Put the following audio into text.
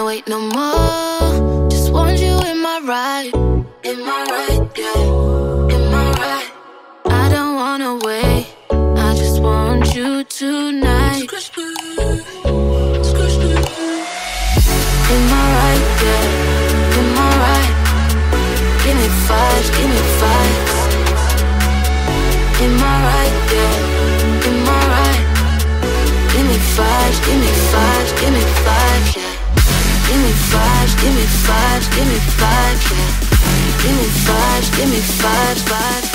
wait no more. Just want you in my ride. In my ride, yeah. In my ride. I don't wanna wait. I just want you tonight. In my ride, yeah. In my ride. Give me five, give me five. In my ride, yeah. In my ride. Give me five, give me five, give me five, yeah. Give me five, give me five, yeah. Give me five, give me five, five.